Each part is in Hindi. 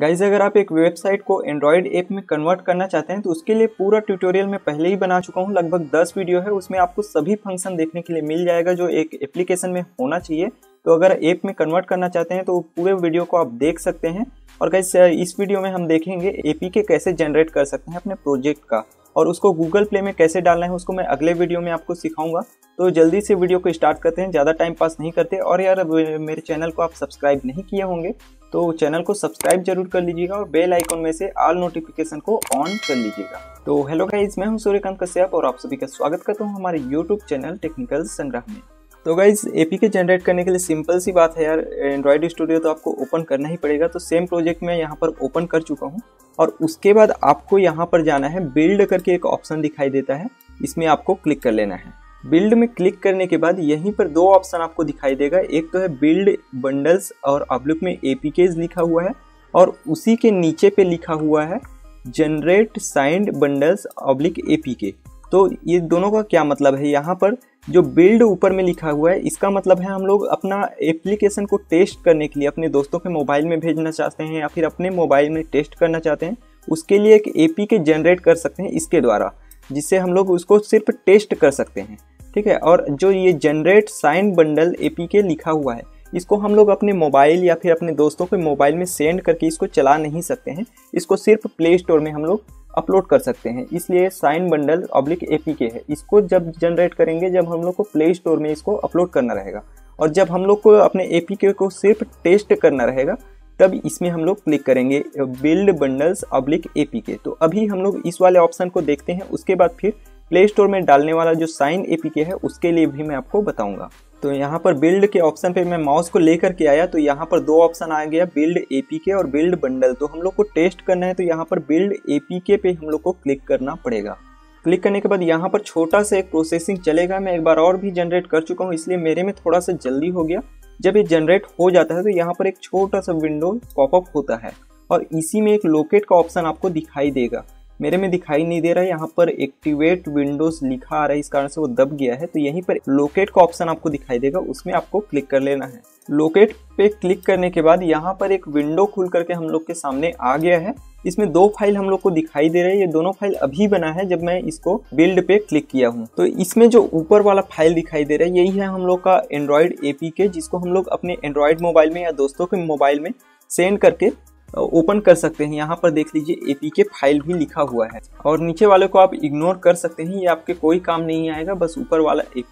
गाइज़ अगर आप एक वेबसाइट को एंड्रॉयड ऐप में कन्वर्ट करना चाहते हैं तो उसके लिए पूरा ट्यूटोरियल मैं पहले ही बना चुका हूँ। लगभग 10 वीडियो है, उसमें आपको सभी फ़ंक्शन देखने के लिए मिल जाएगा जो एक एप्लीकेशन में होना चाहिए। तो अगर ऐप में कन्वर्ट करना चाहते हैं तो पूरे वीडियो को आप देख सकते हैं। और गाइज़ इस वीडियो में हम देखेंगे ए कैसे जनरेट कर सकते हैं अपने प्रोजेक्ट का। और उसको गूगल प्ले में कैसे डालना है, उसको मैं अगले वीडियो में आपको सिखाऊँगा। तो जल्दी से वीडियो को स्टार्ट करते हैं, ज़्यादा टाइम पास नहीं करते। और यार, मेरे चैनल को आप सब्सक्राइब नहीं किए होंगे तो चैनल को सब्सक्राइब ज़रूर कर लीजिएगा और बेल आइकॉन में से ऑल नोटिफिकेशन को ऑन कर लीजिएगा। तो हेलो गाइज़ मैं हूँ सूर्यकांत कश्यप और आप सभी का स्वागत करता हूँ हमारे यूट्यूब चैनल टेक्निकल संग्रह में। तो गाइज़ एपीके जनरेट करने के लिए सिंपल सी बात है यार एंड्रॉयड स्टूडियो तो आपको ओपन करना ही पड़ेगा तो सेम प्रोजेक्ट में यहाँ पर ओपन कर चुका हूँ। और उसके बाद आपको यहाँ पर जाना है बिल्ड करके एक ऑप्शन दिखाई देता है, इसमें आपको क्लिक कर लेना है। बिल्ड में क्लिक करने के बाद यहीं पर दो ऑप्शन आपको दिखाई देगा। एक तो है बिल्ड बंडल्स और अब्लुक में एपीकेज लिखा हुआ है और उसी के नीचे पे लिखा हुआ है generate signed bundles oblique APK तो ये दोनों का क्या मतलब है? यहाँ पर जो बिल्ड ऊपर में लिखा हुआ है, इसका मतलब है हम लोग अपना एप्लीकेशन को टेस्ट करने के लिए अपने दोस्तों के मोबाइल में भेजना चाहते हैं या फिर अपने मोबाइल में टेस्ट करना चाहते हैं, उसके लिए एक ए जनरेट कर सकते हैं इसके द्वारा, जिससे हम लोग उसको सिर्फ़ टेस्ट कर सकते हैं। ठीक है? और जो ये जनरेट साइन बंडल ए लिखा हुआ है, इसको हम लोग अपने मोबाइल या फिर अपने दोस्तों के मोबाइल में सेंड करके इसको चला नहीं सकते हैं। इसको सिर्फ़ प्ले स्टोर में हम लोग अपलोड कर सकते हैं। इसलिए साइन बंडल ऑब्लिक ए है। इसको जब जनरेट करेंगे, जब हम लोग को प्ले स्टोर में इसको अपलोड करना रहेगा। और जब हम लोग को अपने ए को सिर्फ़ टेस्ट करना रहेगा, तब इसमें हम लोग क्लिक करेंगे बिल्ड बंडल्स ऑब्लिक ए तो अभी हम लोग इस वाले ऑप्शन को देखते हैं, उसके बाद फिर प्ले स्टोर में डालने वाला जो साइन ए है, उसके लिए भी मैं आपको बताऊँगा। तो यहाँ पर बिल्ड के ऑप्शन पे मैं माउस को लेकर के आया तो यहाँ पर दो ऑप्शन आ गया बिल्ड ए और बिल्ड बंडल तो हम लोग को टेस्ट करना है तो यहाँ पर बिल्ड ए पे हम लोग को क्लिक करना पड़ेगा। क्लिक करने के बाद यहाँ पर छोटा सा एक प्रोसेसिंग चलेगा। मैं एक बार और भी जनरेट कर चुका हूँ, इसलिए मेरे में थोड़ा सा जल्दी हो गया। जब ये जनरेट हो जाता है तो यहाँ पर एक छोटा सा विंडो पॉपअप होता है और इसी में एक लोकेट का ऑप्शन आपको दिखाई देगा। मेरे में दिखाई नहीं दे रहा है, यहाँ पर एक्टिवेट विंडोज़ लिखा आ रहा है, इस कारण से वो दब गया है तो यहीं पर लोकेट का ऑप्शन आपको दिखाई देगा, उसमें आपको क्लिक कर लेना है। लोकेट पे क्लिक करने के बाद यहाँ पर एक विंडो खुल करके हम लोग के सामने आ गया है। इसमें दो फ़ाइल हम लोग को दिखाई दे रहे हैं, ये दोनों फ़ाइल अभी बना है, जब मैं इसको बिल्ड पे क्लिक किया हूँ। तो इसमें जो ऊपर वाला फ़ाइल दिखाई दे रहा है, यही है हम लोग का एंड्रॉइड एपीके जिसको हम लोग अपने एंड्रॉइड मोबाइल में या दोस्तों के मोबाइल में सेंड करके ओपन कर सकते हैं। यहाँ पर देख लीजिए ए फ़ाइल भी लिखा हुआ है। और नीचे वाले को आप इग्नोर कर सकते हैं। ये आपके कोई काम नहीं आएगा, बस ऊपर वाला ए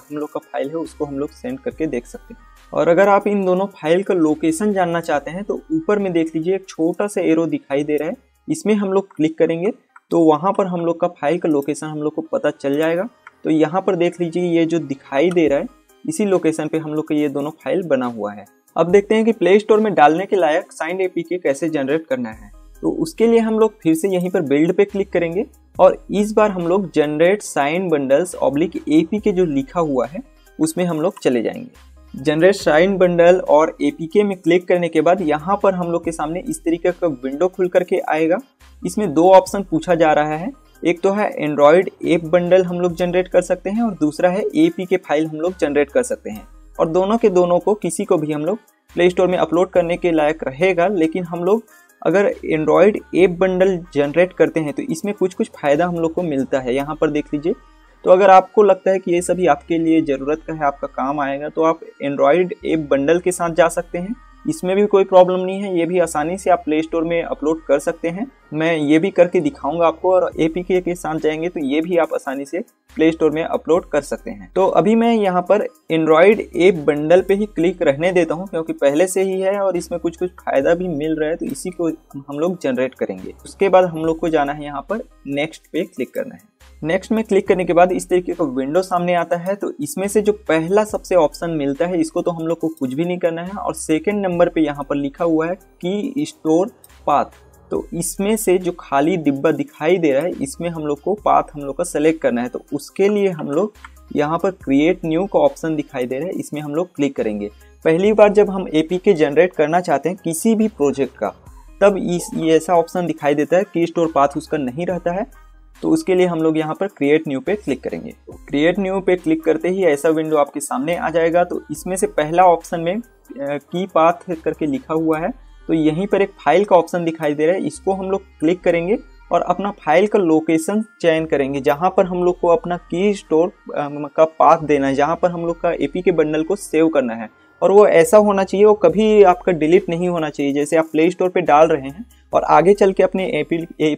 हम लोग का फ़ाइल है, उसको हम लोग सेंड करके देख सकते हैं। और अगर आप इन दोनों फ़ाइल का लोकेशन जानना चाहते हैं तो ऊपर में देख लीजिए, एक छोटा सा एरो दिखाई दे रहा है। इसमें हम लोग क्लिक करेंगे तो वहाँ पर हम लोग का फ़ाइल का लोकेशन हम लोग को पता चल जाएगा। तो यहाँ पर देख लीजिए, ये जो दिखाई दे रहा है, इसी लोकेशन पे हम लोग का ये दोनों फ़ाइल बना हुआ है। अब देखते हैं कि प्ले स्टोर में डालने के लायक साइंड एपीके कैसे जनरेट करना है। तो उसके लिए हम लोग फिर से यहीं पर बिल्ड पे क्लिक करेंगे और इस बार हम लोग generate sign bundles oblique APK जो लिखा हुआ है, उसमें हम लोग चले जाएँगे। जनरेट साइन बंडल और एपीके में क्लिक करने के बाद यहाँ पर हम लोग के सामने इस तरीके का विंडो खुल करके आएगा। इसमें दो ऑप्शन पूछा जा रहा है। एक तो है एंड्रॉयड एप बंडल हम लोग जनरेट कर सकते हैं और दूसरा है एपीके फ़ाइल हम लोग जनरेट कर सकते हैं। और दोनों के दोनों को किसी को भी हम लोग प्ले स्टोर में अपलोड करने के लायक रहेगा, लेकिन हम लोग अगर एंड्रॉयड ऐप बंडल जनरेट करते हैं तो इसमें कुछ कुछ फ़ायदा हम लोग को मिलता है। यहाँ पर देख लीजिए। तो अगर आपको लगता है कि ये सभी आपके लिए ज़रूरत का है, आपका काम आएगा तो आप एंड्रॉयड ऐप बंडल के साथ जा सकते हैं। इसमें भी कोई प्रॉब्लम नहीं है, ये भी आसानी से आप प्ले स्टोर में अपलोड कर सकते हैं। मैं ये भी करके दिखाऊँगा आपको और ए के साथ जाएँगे तो ये भी आप आसानी से प्ले स्टोर में अपलोड कर सकते हैं। तो अभी मैं यहाँ पर एंड्रॉयड एप बंडल पे ही क्लिक रहने देता हूँ क्योंकि पहले से ही है और इसमें कुछ कुछ फ़ायदा भी मिल रहा है तो इसी को हम लोग जनरेट करेंगे। उसके बाद हम लोग को जाना है यहाँ पर नेक्स्ट पे क्लिक करना है। नेक्स्ट में क्लिक करने के बाद इस तरीके का विंडो सामने आता है तो इसमें से जो पहला सबसे ऑप्शन मिलता है, इसको तो हम लोग को कुछ भी नहीं करना है, और सेकेंड नंबर पर यहाँ पर लिखा हुआ है की स्टोर पाथ तो इसमें से जो खाली डिब्बा दिखाई दे रहा है, इसमें हम लोग को पाथ हम लोग का सेलेक्ट करना है तो उसके लिए हम लोग यहाँ पर क्रिएट न्यू का ऑप्शन दिखाई दे रहा है, इसमें हम लोग क्लिक करेंगे। पहली बार जब हम ए के जनरेट करना चाहते हैं किसी भी प्रोजेक्ट का, तब इस, ये ऐसा ऑप्शन दिखाई देता है की स्टोर पाथ उसका नहीं रहता है तो उसके लिए हम लोग यहाँ पर क्रिएट न्यू पे क्लिक करेंगे। क्रिएट न्यू पे क्लिक करते ही ऐसा विंडो आपके सामने आ जाएगा। तो इसमें से पहला ऑप्शन में की पाथ करके लिखा हुआ है। तो यहीं पर एक फ़ाइल का ऑप्शन दिखाई दे रहा है। इसको हम लोग क्लिक करेंगे और अपना फ़ाइल का लोकेशन चयन करेंगे। जहाँ पर हम लोग को अपना की स्टोर का पाथ देना है। जहाँ पर हम लोग का एपी के बंडल को सेव करना है। और वो ऐसा होना चाहिए, वो कभी आपका डिलीट नहीं होना चाहिए, जैसे आप प्ले स्टोर पर डाल रहे हैं और आगे चल के अपने ए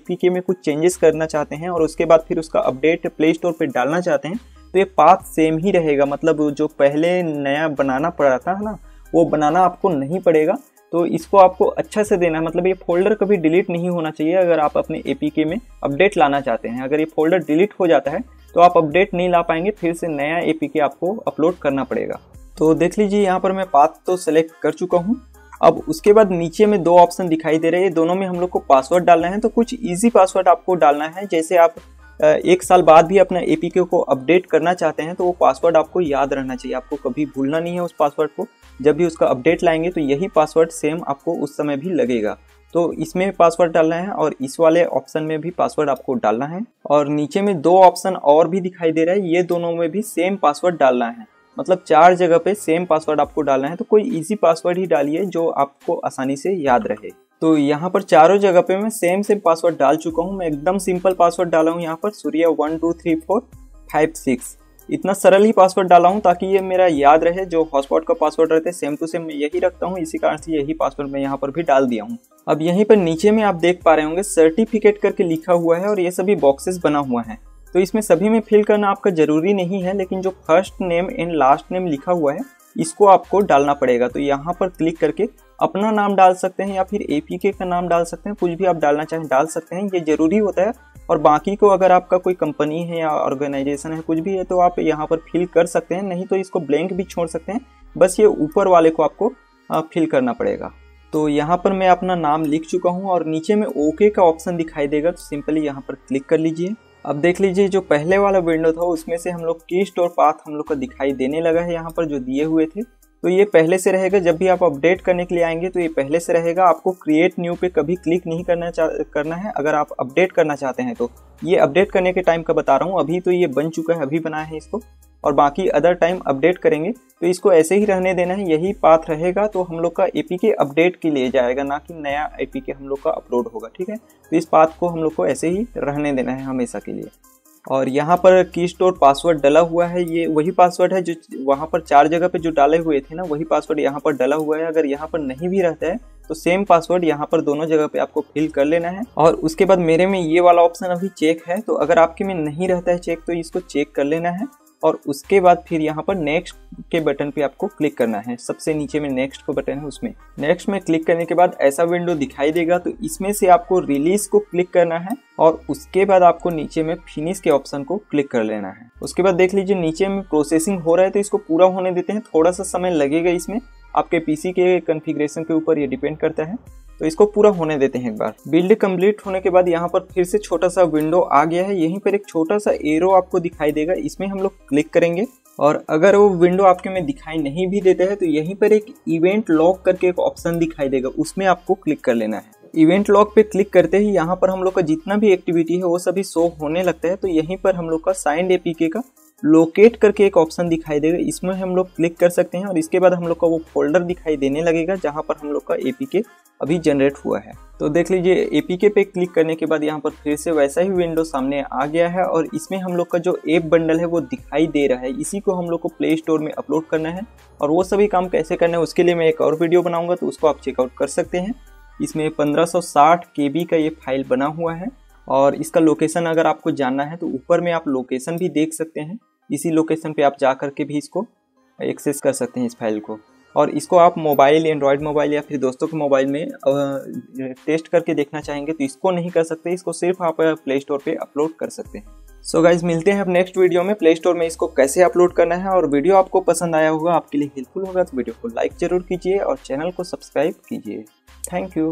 पी में कुछ चेंजेस करना चाहते हैं और उसके बाद फिर उसका अपडेट प्ले स्टोर पर डालना चाहते हैं तो ये पाथ सेम ही रहेगा। मतलब जो पहले नया बनाना पड़ा था ना, वो बनाना आपको नहीं पड़ेगा। तो इसको आपको अच्छा से देना है। मतलब ये फोल्डर कभी डिलीट नहीं होना चाहिए अगर आप अपने ए में अपडेट लाना चाहते हैं। अगर ये फोल्डर डिलीट हो जाता है तो आप अपडेट नहीं ला पाएँगे, फिर से नया ए आपको अपलोड करना पड़ेगा। तो देख लीजिए, यहाँ पर मैं पाथ तो सेलेक्ट कर चुका हूँ। अब उसके बाद नीचे में दो ऑप्शन दिखाई दे रहे हैं। दोनों में हम लोग को पासवर्ड डालना है तो कुछ इजी पासवर्ड आपको डालना है। जैसे आप एक साल बाद भी अपना ए को अपडेट करना चाहते हैं तो वो पासवर्ड आपको याद रहना चाहिए। आपको कभी भूलना नहीं है उस पासवर्ड को। जब भी उसका अपडेट लाएँगे तो यही पासवर्ड सेम आपको उस समय भी लगेगा। तो इसमें पासवर्ड डालना है और इस वाले ऑप्शन में भी पासवर्ड आपको डालना है। और नीचे में दो ऑप्शन और भी दिखाई दे रहा है। ये दोनों में भी सेम पासवर्ड डालना है। मतलब चार जगह पे सेम पासवर्ड आपको डालना है। तो कोई इजी पासवर्ड ही डालिए जो आपको आसानी से याद रहे। तो यहाँ पर चारों जगह पे मैं सेम सेम पासवर्ड डाल चुका हूँ। मैं एकदम सिंपल पासवर्ड डाला हूँ यहाँ पर Surya one two three four five six इतना सरल ही पासवर्ड डाला हूँ ताकि ये मेरा याद रहे, जो हॉटस्पॉट का पासवर्ड रहते हैं सेम टू सेम मैं यही रखता हूँ। इसी कारण से यही पासवर्ड मैं यहाँ पर भी डाल दिया हूँ। अब यहीं पर नीचे में आप देख पा रहे होंगे सर्टिफिकेट करके लिखा हुआ है और ये सभी बॉक्सेस बना हुआ है। तो इसमें सभी में फिल करना आपका ज़रूरी नहीं है, लेकिन जो first name and last name लिखा हुआ है, इसको आपको डालना पड़ेगा। तो यहाँ पर क्लिक करके अपना नाम डाल सकते हैं या फिर एपीके का नाम डाल सकते हैं, कुछ भी आप डालना चाहें डाल सकते हैं, ये ज़रूरी होता है। और बाकी को अगर आपका कोई कंपनी है या ऑर्गेनाइजेशन है, कुछ भी है तो आप यहाँ पर फिल कर सकते हैं, नहीं तो इसको ब्लैंक भी छोड़ सकते हैं, बस ये ऊपर वाले को आपको फिल करना पड़ेगा। तो यहाँ पर मैं अपना नाम लिख चुका हूँ और नीचे में ओके का ऑप्शन दिखाई देगा तो सिंपली यहाँ पर क्लिक कर लीजिए। अब देख लीजिए, जो पहले वाला विंडो था, उसमें से हम लोग की स्टोर पाथ हम लोग का दिखाई देने लगा है, यहाँ पर जो दिए हुए थे। तो ये पहले से रहेगा, जब भी आप अपडेट करने के लिए आएँगे तो ये पहले से रहेगा। आपको क्रिएट न्यू पे कभी क्लिक नहीं करना करना है। अगर आप अपडेट करना चाहते हैं तो। ये अपडेट करने के टाइम का बता रहा हूँ। अभी तो ये बन चुका है, अभी बनाया है इसको। और बाकी अदर टाइम अपडेट करेंगे। तो इसको ऐसे ही रहने देना है, यही पाथ रहेगा। तो हम लोग का ए के अपडेट के लिए जाएगा, ना कि नया ए हम लोग का अपलोड होगा, ठीक है? तो इस पाथ को हम लोग को ऐसे ही रहने देना है हमेशा के लिए। और यहाँ पर की स्टोर पासवर्ड डला हुआ है, ये वही पासवर्ड है जो वहाँ पर चार जगह पे जो डाले हुए थे ना, वही पासवर्ड यहाँ पर डला हुआ है। अगर यहाँ पर नहीं भी रहता है तो सेम पासवर्ड यहाँ पर दोनों जगह पे आपको फिल कर लेना है। और उसके बाद मेरे में ये वाला ऑप्शन अभी चेक है तो अगर आपके में नहीं रहता है चेक तो इसको चेक कर लेना है। और उसके बाद फिर यहाँ पर नेक्स्ट के बटन पे आपको क्लिक करना है। सबसे नीचे में नेक्स्ट का बटन है उसमें। नेक्स्ट में क्लिक करने के बाद ऐसा विंडो दिखाई देगा तो इसमें से आपको रिलीज़ को क्लिक करना है। और उसके बाद आपको नीचे में फिनिश के ऑप्शन को क्लिक कर लेना है। उसके बाद देख लीजिए नीचे में प्रोसेसिंग हो रहा है तो इसको पूरा होने देते हैं। थोड़ा सा समय लगेगा इसमें। आपके पीसी के कन्फिग्रेशन के ऊपर ये डिपेंड करता है। तो इसको पूरा होने देते हैं एक बार। बिल्ड कंप्लीट होने के बाद यहाँ पर फिर से छोटा सा विंडो आ गया है। यहीं पर एक छोटा सा एरो आपको दिखाई देगा। इसमें हम लोग क्लिक करेंगे। और अगर वो विंडो आपके में दिखाई नहीं भी देता है तो यहीं पर एक इवेंट लॉक करके एक ऑप्शन दिखाई देगा। उसमें आपको क्लिक कर लेना है। इवेंट लॉक पे क्लिक करते ही यहाँ पर हम लोग का जितना भी एक्टिविटी है, वो सभी शो होने लगता है। तो यहीं पर हम लोग का साइंड एपीके का लोकेट करके एक ऑप्शन दिखाई देगा। इसमें हम लोग क्लिक कर सकते हैं और इसके बाद हम लोग का वो फोल्डर दिखाई देने लगेगा, जहाँ पर हम लोग का एपीके अभी जनरेट हुआ है। तो देख लीजिए एपीके पे क्लिक करने के बाद यहाँ पर फिर से वैसा ही विंडो सामने आ गया है और इसमें हम लोग का जो ऐप बंडल है, वो दिखाई दे रहा है। इसी को हम लोग को प्ले स्टोर में अपलोड करना है और वो सभी काम कैसे करना है, उसके लिए मैं एक और वीडियो बनाऊँगा तो उसको आप चेकआउट कर सकते हैं। इसमें 1560 केबी का ये फ़ाइल बना हुआ है और इसका लोकेशन अगर आपको जानना है तो ऊपर में आप लोकेशन भी देख सकते हैं। इसी लोकेशन पे आप जा कर के भी इसको एक्सेस कर सकते हैं इस फ़ाइल को। और इसको आप मोबाइल, एंड्रॉयड मोबाइल या फिर दोस्तों के मोबाइल में टेस्ट करके देखना चाहेंगे तो इसको नहीं कर सकते, इसको सिर्फ़ आप प्ले स्टोर पर अपलोड कर सकते हैं। सो so गाइज़ मिलते हैं अब नेक्स्ट वीडियो में। प्ले स्टोर में इसको कैसे अपलोड करना है? और वीडियो आपको पसंद आया होगा, आपके लिए हेल्पफुल होगा तो वीडियो को लाइक ज़रूर कीजिए और चैनल को सब्सक्राइब कीजिए। Thank you